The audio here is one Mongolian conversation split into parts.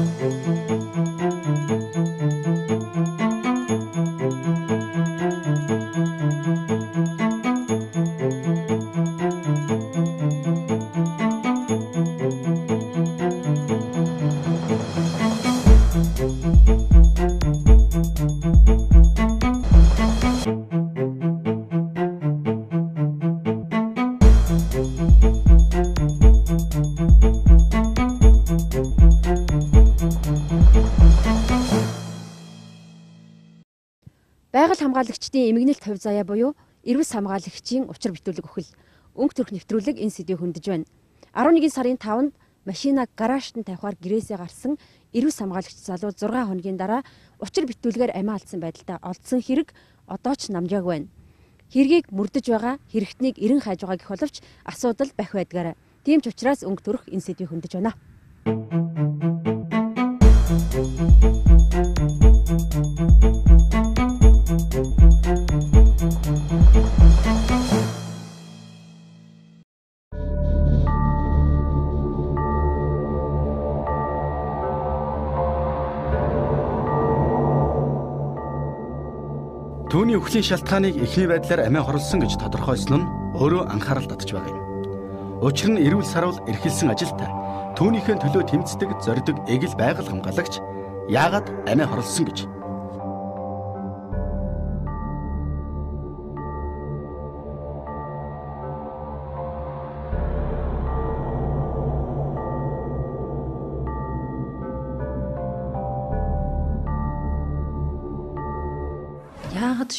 Байгаль хамгаалагчдын эмгэнэлт хувь заяа буюу эрвэс хамгаалагчийн учир битүүлэг өхөл өнгө төрх нэвтрүүлэг энэ сэдвийг хөндөж байна. 11 сарын 5-нд машина гаражт нь тавихаар гэрээсээ гарсан эрвэс хамгаалагч залуу 6 хоногийн дараа учир битүүлгээр амиа алдсан байдалтай олдсон хэрэг одоо ч намжааг байна. Хэргийг мөрдөж байгаа хэрэгтнийг эрен хайж байгаа гэх боловч асуудал бах байдгаарай. Тийм ч учраас өнгө төрх энэ сэдвийг хөндөж байна. Түүний өхлийн шалтгааныг эхний байдлаар амиа хорлсон гэж тодорхойлсон нь өөрөө анхаарал татж байгаа юм. Учир нь эрүүл сарвал эрхэлсэн ажилтай түүнийхээ төлөө тэмцдэг зориг эгэл байгаль хамгаалагч яагаад амиа хорлсон гэж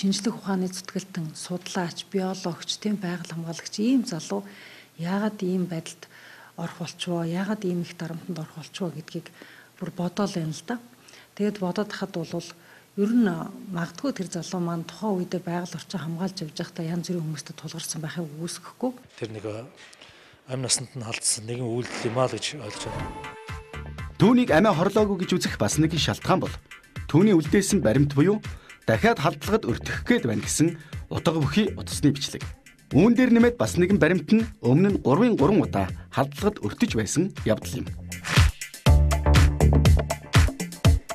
шинжлэх ухааны зүтгэлтэн судлаач, биологч, тийм байгаль хамгаалагч ийм залуу яагаад ийм байдалд орох болчихвоо, яагаад ийм их дарамтанд орох болчихвоо гэдгийг бүр бодоол юм л да. Тэгэд бодоод хахад бол ер нь магадгүй тэр залуу маань тухайн үедээ байгаль орчин хамгаалж явж байхдаа янз бүрийн хүмүүстэй тулгарсан байхыг үүсгэхгүй. Тэр нэг амь насанд нь халдсан нэгэн үйлдэл юм аа л гэж ойлгож байна. Түүнийг амиа хорлоогүй гэж үзэх бас нэг шалтгаан бол түүний үлдээсэн баримт буюу дахиад халдлагад өртөх гээд байна гэсэн утга бүхий утасны бичлэг. Үүн дээр нэмээд бас нэгэн баримт нь өмнө нь 3-ын 3 удаа халдлагад өртөж байсан явдал юм.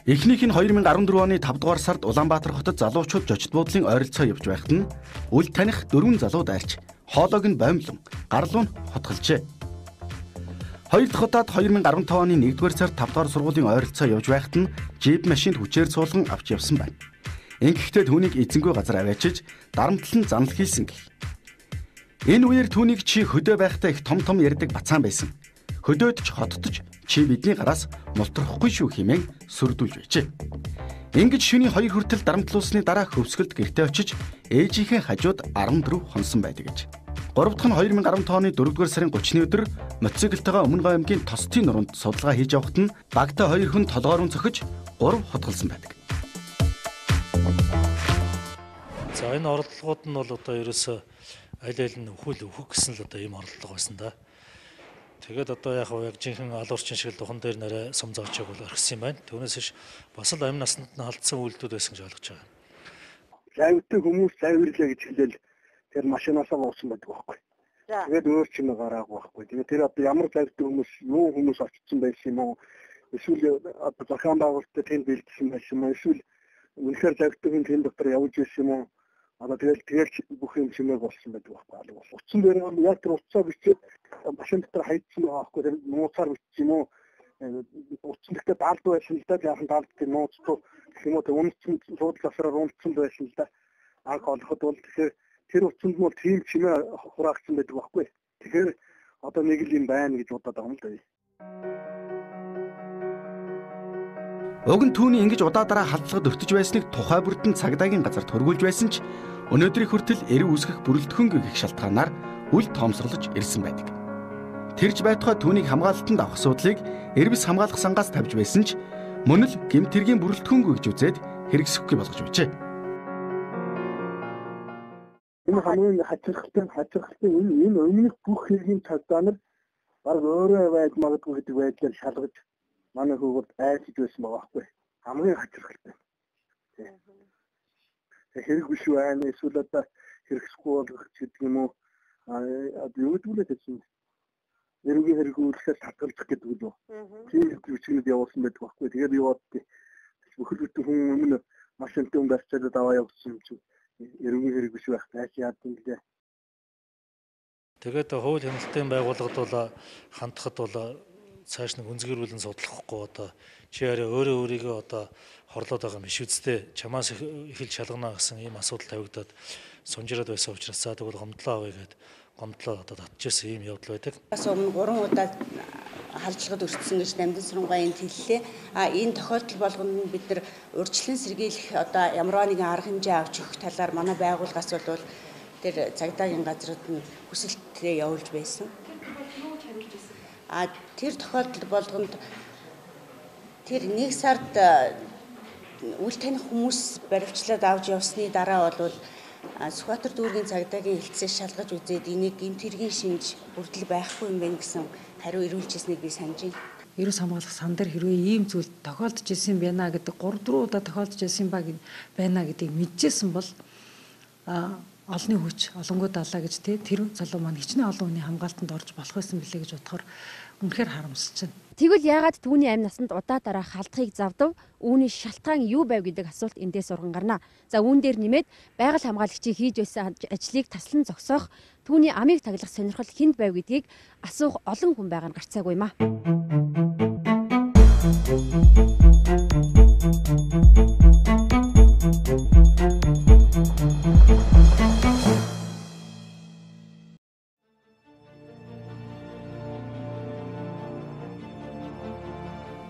Эхнийх нь 2014 оны 5 дугаар сард Улаанбаатар хотод залуучууд жочд буудлын ойролцоо явж байхад нь үл таних дөрвөн залуу дайрч хоолойг нь боомлон гарлуу нь хотголжээ. Хоёр дахь удаад 2015 оны 1-р сард 5 дугаар сургуулийн ойролцоо явж байхад нь жип машинд хүчээр суулган авч явсан байна. Ингэхдээ түүнийг эзэнгүй газар аваачиж дарамтлан занал хийсэн гэх. Энэ үеэр түүнийг чи хөдөө байхдаа их том том ярьдаг бацаан байсан. Хөдөөд ч хотдож чи бидний гараас мултрахгүй шүү хэмээн сүрдүүлж байжээ. Ингэж шөнийн 2 хүртэл дарамтлуулсны дараа хөвсгөлд гэртээ очиж ээжийнхээ хажууд 14 хонсон байдаг гэж. 3 дахь нь 2015 оны 4 дугаар сарын 30-ны өдөр мотоциклтойгоо Өмнөгов аймгийн Тостын нуруунд судалгаа хийж явахад нь багтаа 2 хүн толгоорон цохиж 3 хотголсон байдаг. За энэ оролдлогууд нь бол одоо ерөөсөө аль аль нь өхөл өхөх гэсэн л одоо ийм оролдлого байсан да. Тэгээд одоо яг яг жинхэнэ алуурчин шиг л духан дээр нэрэ сум зоочиг бол орхисон юм байна. Түүнээс ш бас л амь насанд нь халдсан үйлдэлүүд байсан гэж ойлгож байгаа. Лавьтай хүмүүс лавьрлаа гэж хэлээл тэр машинаасаа уусан байдаг байхгүй. Тэгээд өөр ч юм гараагүй байхгүй. Тэгээд тэр одоо ямар лавьтай хүмүүс юу хүмүүс очсон байсан юм уу? Эсвэл одоо зохион байгуулалтад тэнд бэлдсэн байсан юм уу? Эсвэл үнэхээр лавьтай хүн тэнд дотор явж ирсэн юм уу? Одоо тэгэл тэгэл бүх юм чимээг болсон байдаг байхгүй алга бол. Утсан дээр нь яг тэр утсаа бичээд машин дотор хайцсан байгаа байхгүй тэр нууцаар бичсэн юм уу? Утсан дээр даалд байсан л да яахан даалд тэр нууц руу гэх юм уу тэр үнцэн суудлын асраар унтсан байсан л да. Анх олоход бол тэгэхээр тэр утсанд нь тийм чимээ хураагдсан байдаг байхгүй. Тэгэхээр одоо нэг л юм байна гэж бодоод байгаа юм л да. Уг нь түүний ингэж удаадараа халдлагад өртөж байсныг тухай бүрдэн цагдаагийн газар төргүүлж байсан ч өнөөдрийн хүртэл эрэв үүсгэх бүрэлдэхүүнгүй гэх шалтгаанаар үл тоомсорлож ирсэн байдаг. Тэрж байтугай түүнийг хамгаалалтанд авах асуудлыг эрбис хамгаалах сангаас тавьж байсан ч мөн л гэмтэргийн бүрэлдэхүүнгүй гэж үзээд хэрэгсэхгүй болгож байжээ. Энэ хамгийн хачирхалтай хачирхалтай энэ энэ өмнөх бүх хэргийн цагдаа нар баг өөрөө байж магадгүй гэдэг байдлаар шалгаж манай хүүгүүд айсж байсан байгаа байхгүй. Хамгийн хачирхалтай. Хэрэг биш байна эсвэл одоо хэрэгсэхгүй болгох гэдэг юм уу? Одоо юу гэдгүүлээ гэсэн эрүүгийн хэрэгүүлсээр татгалзах гэдэг үү. Тийм бичгнүүд явуулсан байдаг байхгүй. Тэгээд юу боддгийг бүхэл бүтэн хүн өмнө машинтай хүн барьцаад аваа явуулсан юм чинь. Эрүүгийн хэрэг биш байх. Байж яад юм лээ. Тэгээд хууль хяналтын байгууллагад бол хандхад бол цааш нэг үнзгэрүүлэн судлахгүй одоо чи арай өөрөө өөрийгөө одоо хорлоод байгаа юм биш үсттэй чамаас эхэлж шалгана гэсэн ийм асуудал тавигдаад сунжираад байсан учраас за тэгвэл гомдлоо авъя гэд гомдлоо одоо татчихсан ийм явдал байдаг. Бас өмнө 3 удаа халдлагад өртсөн гэж намдын сургуулийн хэллээ. А энэ тохиолдол болгонд бид нар урьдчилан сэргийлэх одоо ямар нэгэн арга хэмжээ авч өгөх талаар манай байгууллагаас бол тэр цагдаагийн газрууд нь хүсэлтээ явуулж байсан. А тэр тохиолдол болгонд тэр нэг сард үл таних хүмүүс баривчлаад авч явсны дараа бол Сүхбаатар дүүргийн цагдаагийн хэлтсээс шалгаж үзээд энийг гэмт хэргийн шинж бүрдэл байхгүй юм байна гэсэн хариу ирүүлжсэнийг би санаж байна. Ерөөс хамгаалах сан дээр хэрвээ ийм зүйл тохиолдож ирсэн байна гэдэг 3 4 удаа тохиолдож ирсэн ба байна гэдгийг мэдчихсэн бол олонний хүч олонгоо даалаа гэж тий тэр залуу маань хичнээн олон хүний хамгаалтанд орж болох байсан билээ гэж бодохоор үнэхээр харамсаж байна. Тэгвэл яагаад түүний амь насанд удаа дараа халтхыг завдав? Үүний шалтгаан юу байв гэдэг асуулт эндээс урган гарна. За үүн дээр нэмээд байгаль хамгаалагчийн хийж байсан ажлыг таслан зогсоох түүний амийг таглах сонирхол хүнд байв гэдгийг асуух олон хүн байгаа нь гарцаагүй маа.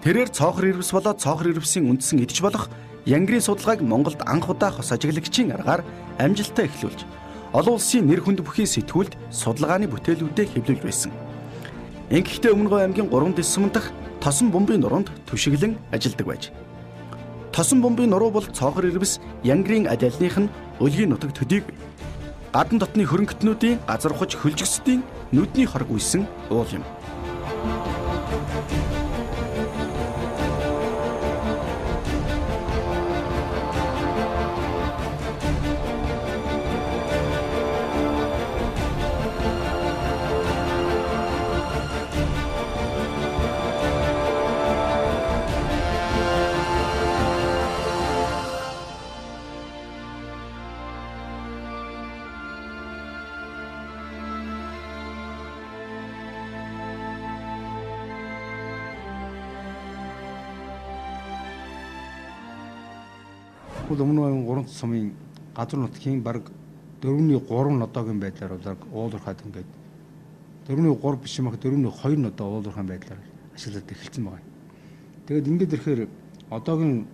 Тэрээр цоохор ирвс болоод цоохор ирвсийн үндсэн идэж болох янгрийн судалгааг Монголд анх удаа хос ажиглагчийн аргаар амжилттай эхлүүлж олон улсын нэр хүнд бүхий сэтгүүлд судалгааны бүтээлүүдэд хэвлэл байсан. Ингэхдээ Өмнөгов аймгийн 3 дэсмэн дах Тосон бомбын нуруунд түшиглэн ажилдаг байж. Тосон бомбын нуруу бол цоохор ирвс янгрийн адилных нь өлгийн нутаг төдийгүй. Гадан дотны хөрөнгөтнүүдийн газар ухаж хөлжгсдийн нүдний хорг үйсэн уул юм. Тэгвэл өмнө нь 3 сумын газар нутгийн баг 4-ний 3 нодоогийн байдлаар бол уулуурхаад ингээд 4-ний 3 биш юм ах 4-ний 2 нодоо уулуурхан байдлаар ашиглаад эхэлсэн байна. Тэгээд ингээд ирэхээр одоогийн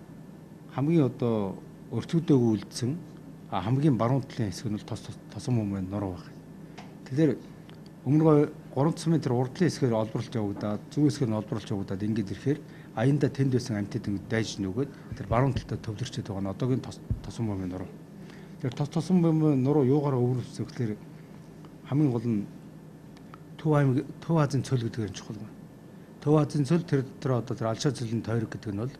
хамгийн одоо өртгөдөөгүй үлдсэн хамгийн баруун талын хэсэг нь тос тосон мөмөнд нуруу баг. Тэгэхээр өмнө 3 сумын тэр урдлын хэсгээр олборлож явагдаад зүүн хэсгээр нь олборлож явагдаад ингээд ирэхээр аянда тэнд байсан амьтад ингэ дайж нөгөөд тэр баруун талдаа төвлөрчөд байгаа нь одоогийн тосон бомбын нуруу. Тэр тос тосон бомбын нуруу юугаар өвөрсөн гэхээр хамгийн гол нь Төв аймаг Төв Азийн цөл гэдэг нь чухал байна. Төв Азийн цөл тэр дотор одоо тэр алшаа цөлийн тойрог гэдэг нь бол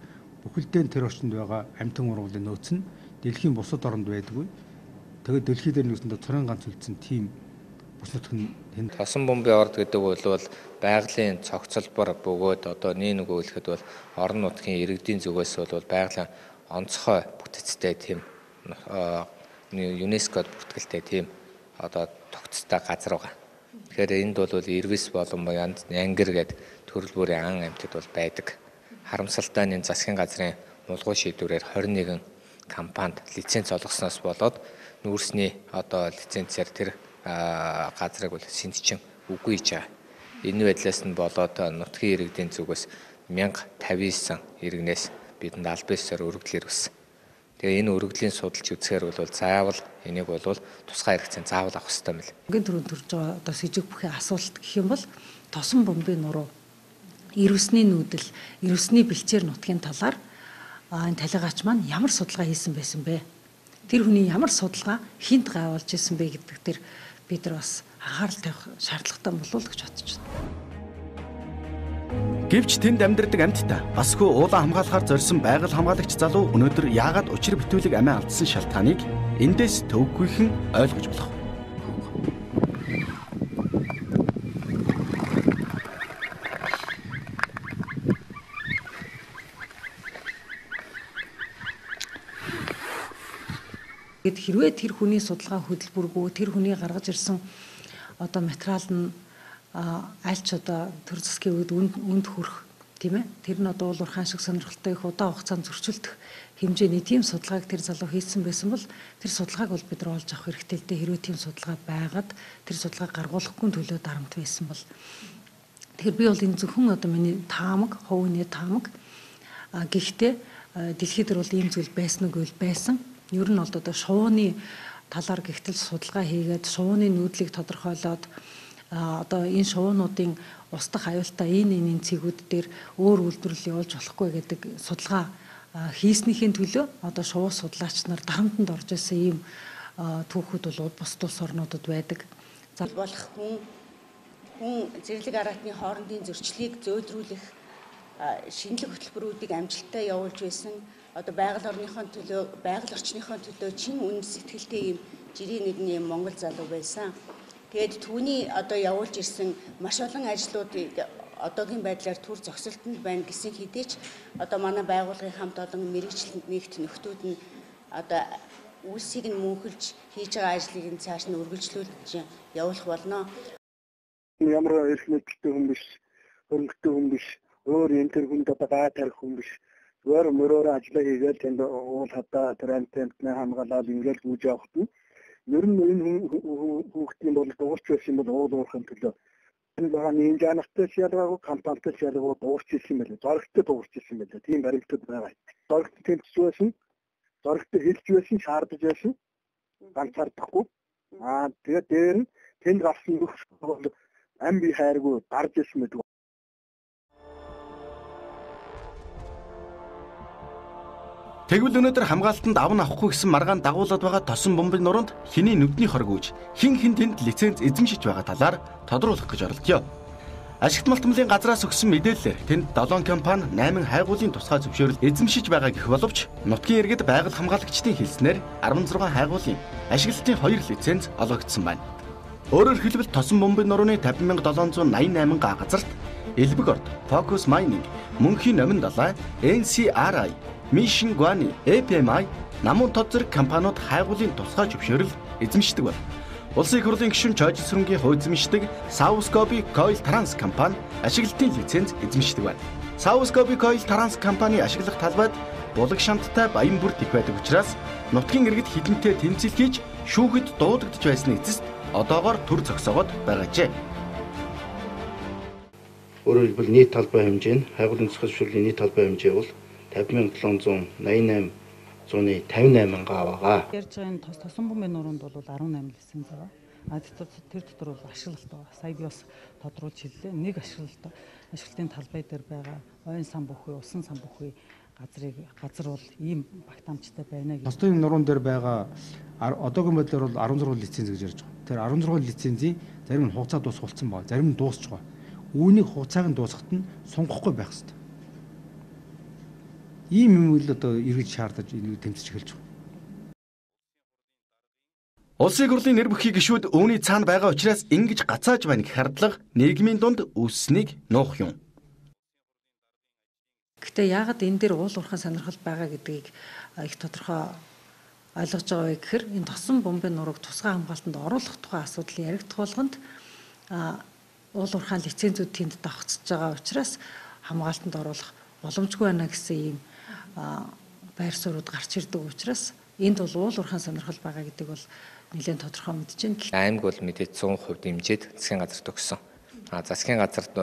бүхэлдээ тэр орчинд байгаа амьтан ургуулын нөөц нь дэлхийн бусад оронд байдаггүй. Тэгээд дэлхий дээр нэгсэндээ цорын ганц үлдсэн тийм бус нутг нь энэ тосон бомбын орд гэдэг бол байгалийн цогцлбор бөгөөд одоо нэг нөгөө хэлэхэд бол орон нутгийн иргэдийн зүгээс бол байгалийн онцгой бүтцтэй тийм ЮНЕСКОд бүртгэлтэй тийм одоо тогтцтой газар байгаа. Тэгэхээр энд бол ирвэс болон янз ангир гэдэг төрөл бүрийн ан амьтад бол байдаг. Харамсалтай нь засгийн газрын мулгуй шийдвэрээр 21 компанид лиценз олгосноос болоод нүүрсний одоо лицензээр тэр газрыг бол сэнтчин үгүй хийж байгаа. Энэ байдлаас нь болоод нутгийн иргэдийн зүгээс 1059 иргэнээс бидэнд аль бисээр өргөдлөөр өссөн. Тэгээ энэ өргөдлийн судалж үзэхээр бол заавал энийг бол тусгай хэрэгцээнд заавал авах хэрэгтэй мэл. Ингийн төрөнд төрж байгаа одоо сэжиг бүхий асуулт гэх юм бол тосон бомбын нуруу ирвсний нүүдэл, ирвсний бэлчээр нутгийн талаар энэ талигаач маань ямар судалгаа хийсэн байсан бэ? Тэр хүний ямар судалгаа хинт гайвуулж исэн бэ гэдэг тэр бид нар бас анхаарал тавих шаардлагатай болов гэж бодож байна. Гэвч тэнд амьдардаг амьтдаа бас хөө уулаа хамгаалахаар зорьсон байгаль хамгаалагч залуу өнөөдөр яагаад учир битүүлэг амиа алдсан шалтгааныг эндээс төвөггүйхэн ойлгож болох. Гэт хэрвээ тэр хүний судалгаа хөтөлбөргүй тэр хүний гаргаж ирсэн одоо материал нь альч одоо төр засгийн үед үнд хүрэх тийм ээ? Тэр нь одоо уул уурхаан шиг сонирхолтой их удаан хугацаанд зөрчилдөх хэмжээний тийм судалгааг тэр залуу хийсэн байсан бол тэр судалгааг бол бид нар олж авах хэрэгтэй л дээ. Хэрвээ тийм судалгаа байгаад тэр судалгааг гаргуулахгүй төлөө дарамт байсан бол. Тэгэхээр би бол энэ зөвхөн одоо миний таамаг хувийн таамаг. А гэхдээ дэлхийд бол ийм зүйл байсан уу гэвэл байсан ер нь бол одоо шууны талаар гихтэл судалгаа хийгээд шууны нүүдлийг тодорхойлоод одоо энэ шуунуудын устдах аюултай энэ энэ цэгүүд дээр өөр үйлдвэрлэл явуулж болохгүй гэдэг судалгаа хийснийхээ төлөө одоо шувуу судлаач нар дарамтанд орж исэн ийм түүхүүд бол бус тус орнуудад байдаг. За болох хүн хүн зэрлэг араатны хоорондын зөрчлийг зөөдрүүлэх шинэлэг хөтөлбөрүүдийг амжилттай явуулж байсан. Одоо байгаль орныхон төлөө, байгаль орчныхон төлөө чин үн сэтгэлтэй ийм жирийн нэгний Монгол залуу байсан. Тэгээд түүний одоо явуулж ирсэн маш олон ажлуудыг одоогийн байдлаар төр зогсолтонд байна гэсэн хэдий ч одоо манай байгууллагын хамт олон мэрэгчлэн нэгт нөхдүүд нь одоо үйлсийг нь мөнхөлж хийж байгаа ажлыг нь цааш нь үргэлжлүүлж явуулах болно. Ямар эрх мэдэлтэй хүн биш, хөрөнгөтэй хүн биш, өөр энэ төр хүнд одоо гаа тарих хүн биш. Зүгээр мөрөөр ажиллаа хийгээл тэнд уул хадаа трентент хамгаалаад ингээл гүйж явахт нь ер нь энэ хүүхдийн бол дуурч байсан бол уул уурхын төлөө энэ байгаа нинжанахтай шалгаагүй компанитай шалгаагүй дуурч ирсэн байлээ. Зоригтой дуурч ирсэн байлээ. Тийм баримтууд байгаа. Зоригт тэмцэж байсан. Зоригт хэлж байсан, шаардаж байсан. Ганцаардахгүй. Аа тэгээд дээр нь тэнд гарсан бүх бол ам би хайргүй гарч ирсэн мэт Тэгвэл өнөөдөр хамгаалтанд авн авахгүй гэсэн маргаан дагуулад байгаа тосон бомбын нуруунд хиний нүдний хориг үүж хин хин тэнд лиценз эзэмшиж байгаа талаар тодруулах гэж оролдъё. Ашигт малтмлын газраас өгсөн мэдээлэлээр тэнд 7 компани 8 хайгуулын тусгай зөвшөөрөл эзэмшиж байгаа гэх боловч нутгийн иргэд байгаль хамгаалагчдын хэлснээр 16 хайгуулын ашиглалтын 2 лиценз олгогдсон байна. Өөрөөр хэлбэл тосон бомбын нурууны 50788 га газарт Элбэг орд, Focus Mining, Мөнхийн Номин далай, NCRI Mission Guani, APMI, намун тод зэрэг компаниуд хайгуулын тусгай зөвшөөрөл эзэмшдэг байна. Улсын их хурлын гишүүн Чойж сүрэнгийн хувь эзэмшдэг Southscope Coil Trans компани ашиглалтын лиценз эзэмшдэг байна. Southscope Coil Trans компани ашиглах талбайд булаг шамттай баян бүрт их байдаг учраас нутгийн иргэд хідэнтэй тэмцэл хийж шүүхэд дуудагдж байсан эцэст одоогоор төр зогсоогоод байгаажээ. Өөрөөр хэлбэл нийт талбай хэмжээ нь хайгуулын зөвшөөрлийн нийт талбай хэмжээ бол 50788 зууны 58 га байгаа. Ярьж байгаа энэ тос тосон бомбын нуруунд бол 18 лиценз байгаа. А тэр дотор бол ашиглалт байгаа. Сая би бас тодруулж хэллээ. Нэг ашиглалт ашиглалтын талбай дээр байгаа ойн сан бүхий, усан сан бүхий газрыг газар бол ийм багтаамжтай байна гэж. Тостой нуруунд дээр байгаа одоогийн байдлаар бол 16 лиценз гэж ярьж байгаа. Тэр 16 лицензийн зарим нь хугацаа дуусгуулсан байна. Зарим нь дуусч байгаа. Үүнийг хугацааг нь дуусгахад нь сунгахгүй байх хэрэгтэй ийм юм л одоо эргэж шаардаж энэ тэмцэж эхэлж байна. Улсын хурлын нэр бүхий гишүүд үүний цаана байгаа учраас ингэж гацааж байна гэх хардлага нийгмийн дунд үүсснийг нуух юм. Гэтэ яагаад энэ дээр уул уурхайн сонирхол байгаа гэдгийг их тодорхой ойлгож байгаа вэ гэхээр энэ тосон бомбын нурууг тусгай хамгаалтанд оруулах тухай асуудал яригдах болгонд уул уурхайн лицензүүд тэнд давхцаж байгаа учраас хамгаалтанд оруулах боломжгүй байна гэсэн ийм байр суурьуд гарч ирдэг учраас энд бол уул уурхайн сонирхол байгаа гэдэг бол нэлээд тодорхой мэдж байна. Аймаг бол мэдээд 100% дэмжиж засгийн газарт өгсөн. А засгийн газарт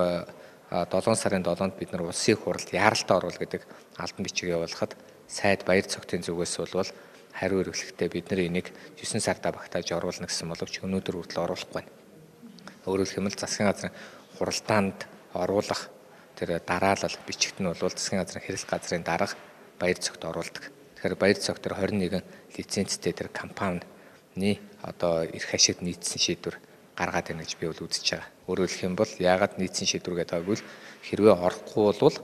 7 сарын 7-нд бид нар улсын хурлд яаралтай орвол гэдэг албан бичиг явуулахад сайд баяр цогтын зүгээс бол хариу хэрэглэхдээ бид нар энийг 9 сарда багтааж оруулна гэсэн боловч өнөөдөр хүртэл оруулахгүй байна. Өөрөөр хэлбэл засгийн газрын хуралдаанд оруулах тэр дараалал бичигт нь бол засгийн газрын хэрэглэх газрын дарга баяр цогт оруулдаг. Тэгэхээр баяр цогт төр 21 лицензтэй тэр компанины одоо эрх ашигт нийцсэн шийдвэр гаргаад байна гэж би бол үзэж байгаа. Өөрөөр хэлэх юм бол яагаад нийцсэн шийдвэр гэдэг байгуул хэрвээ орохгүй бол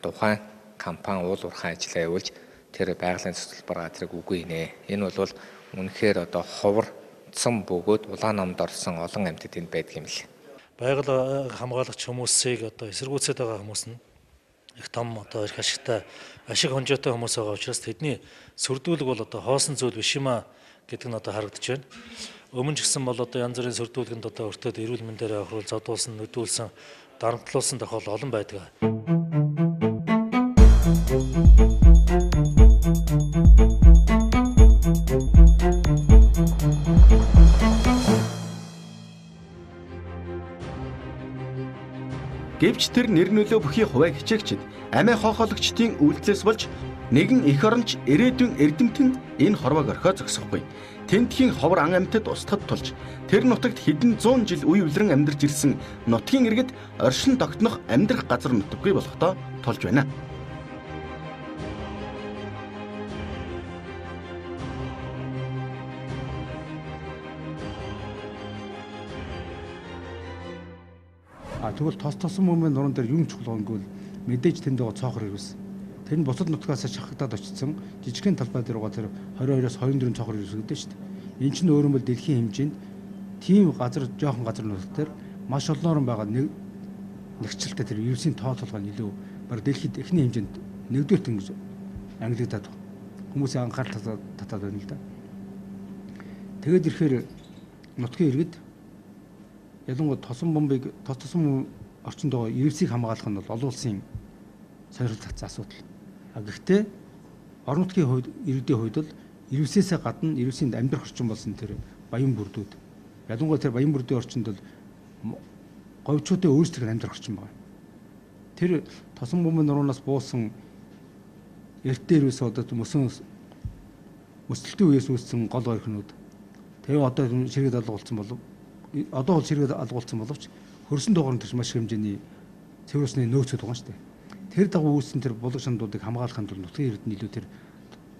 тухайн компани уул уурхайн ажиллаа явуулж тэр байгалийн цэцэлбэр газрыг үгүй нэ. Энэ бол үнэхээр одоо ховрцсон бөгөөд улаан номд орсон олон амьтад энд байдаг юм лээ. Байгаль хамгаалагч хүмүүсийг одоо эсэргүүцээд байгаа хүмүүс нь их том одоо их ашигтай ашиг хонжоотой хүмүүс байгаа учраас тэдний сүрдүүлэг бол одоо хоосон зүйл биш юм а гэдэг нь одоо харагдаж байна. Өмнө ч гэсэн бол одоо янз бүрийн сүрдүүлгэнд одоо өртөөд эрүүл мэндээр авахруул задуулсан, нүдүүлсэн, дарамтлуулсан тохиол олон байдаг. Гэвч тэр нэр нөлөө бүхий хуваа хичээгчд амиа хоохоологчдын үйлдэлээс болж нэгэн эх оронч ирээдүйн эрдэмтэн энэ хорвоог орхио зогсохгүй. Тентхийн ховор ан амьтад устгад тулж тэр нутагт хэдэн зуун жил үе үлрэн амьдарч ирсэн нутгийн иргэд оршин тогтнох амьдрах газар нутаггүй болохдоо тулж байна. Тэгвэл тос тосон мөмийн нуран дээр юм чухал гэвэл мэдээж тэнд байгаа цоохор ирвэс. Тэр нь бусад нутгаас шахагдаад очсон жижигхэн талбай дээр байгаа тэр 22-оос 24 цоохор ирвэс гэдэг шүү дээ. Энэ чинь өөрөө бол дэлхийн хэмжээнд тийм газар жоохон газар нутаг дээр маш олоорн байгаа нэг нэгчлэлтэй тэр вирусийн тоо толгой нь илүү баг дэлхийд эхний хэмжээнд нэгдүгээр тэнгис ангилагдаад хүмүүсийн анхаарал татаад байна л да. Тэгэд ирэхээр нутгийн иргэд ялангуяа тосон бомбыг тос тосон орчинд байгаа вирусыг хамгаалах нь бол олон улсын сонирхол татсан асуудал. А гэхдээ орон нутгийн хувьд иргэдийн хувьд бол вирусээсээ гадна вирусын амьдрах орчин болсон тэр баян бүрдүүд. Ялангуяа тэр баян бүрдийн орчинд бол говьчуудын өөрсдөө амьдрах орчин байна. Тэр тосон бомбын нуруунаас буусан эртээр үс одоо мөсөн мөсөлтийн үеэс үүссэн гол ойрхнууд тэгээ одоо ширгэд алга болсон болов одоо бол ширгээ алгуулсан боловч хөрсөн дугаар төрч маш хэмжээний цэвэрсний нөөцөд байгаа шүү дээ. Тэр дагуу үүссэн тэр булаг шандуудыг хамгаалахын тулд нутгийн эрдэнэ илүү тэр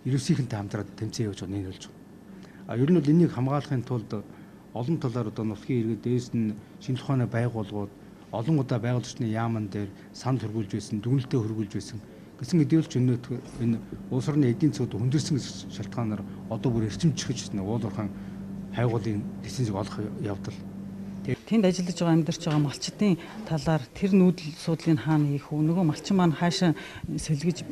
ерөөсийнхэнтэй хамтраад тэмцээн явуулж байгаа нэг болж байгаа. А ер нь бол энийг хамгаалахын тулд олон талаар одоо нутгийн иргэд дээс нь шинэ ухааны байгууллагууд олон удаа байгуулж ирсэн яаман дээр санд хөргүүлж байсан, дүгнэлтэд хөргүүлж байсан гэсэн хэдийлч өнөөт энэ улс орны эдийн засгууд хүндэрсэн шалтгаанаар одоо бүр эрчимчлэж байна. Уул уурхайн хайгуулын лицензийг олох явдал. Тэнд ажиллаж байгаа амьдарч байгаа малчдын талаар тэр нүүдэл суудлыг хаана хийх үү? Нөгөө малчин маань хаашаа сэлгэж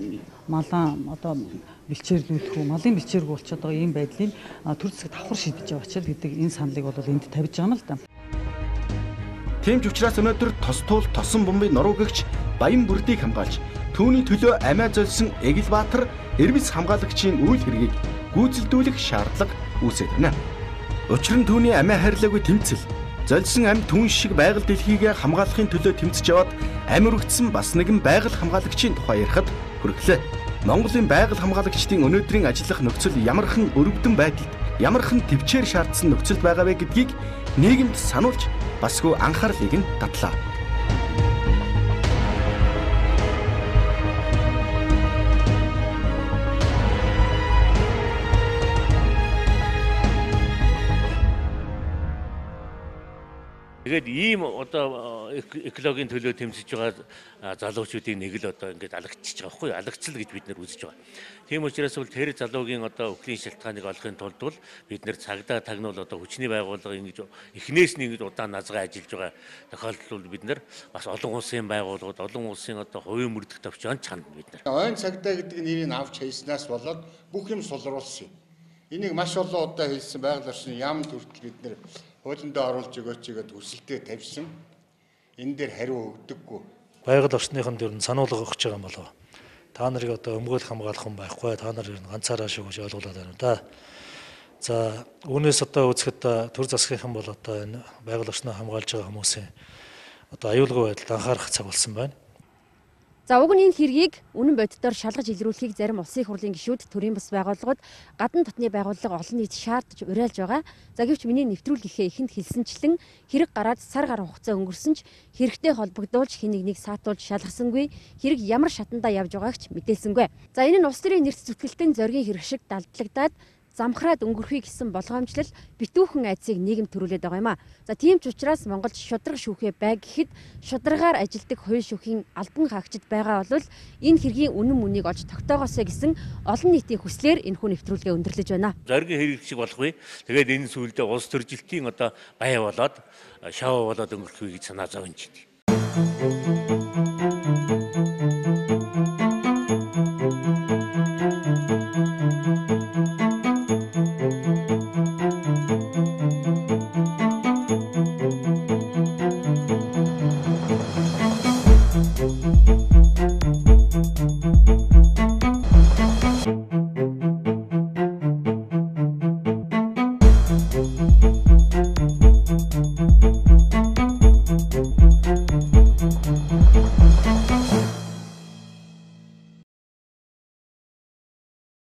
малаа одоо бэлчээрлүүлэх үү? Малын бэлчээрг болчиход байгаа ийм байдлыг төр зэсэг давхар шийдэж байгаа учраас гэдэг энэ саналыг бол энд тавьж байгаа юм л да. Тийм ч учраас өнөөдөр тос туул тосон бомбын нуруугч Баян бүрдийг хамгаалж түүний төлөө амиа золсон Эгилбаатар Эрбис хамгаалагчийн үйл хэргийг гүйцэлдүүлэх шаардлага үүсэж байна. Учир нь түүний амиа хайрлагүй тэмцэл золисон амь түн шиг байгаль дэлхийг хамгаалахын төлөө тэмцэж яваад амь өргөцсөн бас нэгэн байгаль хамгаалагчийн тухай ярихад хүргэлээ. Монголын байгаль хамгаалагчдын өнөөдрийн ажиллах нөхцөл ямархан өрөвдөн байдалд ямархан төвчээр шаардсан нөхцөлд байгаа вэ гэдгийг нийгэмд сануулж басгүй анхаарлыг нь татлаа. Тэгээд ийм одоо экологийн төлөө тэмцэж байгаа залуучуудын нэг л одоо ингээд алагдчихж байгаа байхгүй? Алагдцал гэж бид нэр үзэж байгаа. Тийм учраас бол тэр залуугийн одоо өхлийн шалтгааныг олохын тулд бол бид нэр цагдаа тагнуул одоо хүчний байгууллага ингэж эхнээс нь ингэж удаан назгаа ажиллаж байгаа тохиолдол бол бид нэр бас олон улсын байгууллагууд олон улсын одоо хувийн мөрдөх төвчөнд чанд бид нэр. Ойн цагдаа гэдэг нэрийг авч хайснаас болоод бүх юм сулруулсан юм. Энийг маш олон удаа хэлсэн байгаль орчны яамд хүртэл бид нэр хуулиндаа оруулж өгөөч гэдэг хүсэлтэд тавьсан. Энэ дээр хариу өгдөггүй. Байгаль орчныхон дээр нь сануулга өгч байгаа юм болов. Та нарыг одоо өмгөөл хамгаалах юм байхгүй. Та нар ганцаараа шүү гэж ойлгуулад байна да. За үүнээс одоо үзэхэд төр засгийнхан бол одоо энэ байгаль орчноо хамгаалж байгаа хүмүүсийн одоо аюулгүй байдалд анхаарах цаг болсон байна. За уг нь энэ хэргийг үнэн боддоор шалгаж илрүүлэхийг зарим улсын хурлын гишүүд төрийн бас байгууллагууд гадна дотны байгууллага олон нийт шаардж уриалж байгаа. За гэвч миний нэвтрүүлгийнхээ эхэнд хэлсэнчлэн хэрэг гараад сар гаруй хугацаа өнгөрсөн ч хэрэгтэй холбогдуулж хин нэг нэг саатуулж шалгасангүй хэрэг ямар шатандаа явж байгааг ч мэдээлсэнгүй. За энэ нь улс төрийн нэрс зүтгэлтэн зоргийн хэрэг шиг далдлагдаад замхраад өнгөрөхийг гэсэн болгоомжлол битүүхэн айцыг нийгэм төрүүлээд байгаа юм а. За тийм ч учраас Монголд шудраг шүүхээ бай гэхэд шударгаар ажилдаг хувийн шүүхийн албан хаагчид байгаа бол энэ хэргийн үнэн мөнийг олж тогтоогоосэй гэсэн олон нийтийн хүслээр энэ хүн нэвтрүүлгээ өндөрлөж байна. Зоргийн хэрэг шиг болох вэ? Тэгээд энэ сүүлдээ улс төржилтийн одоо бай болоод шав болоод өнгөрөхийг санаа зовж байна.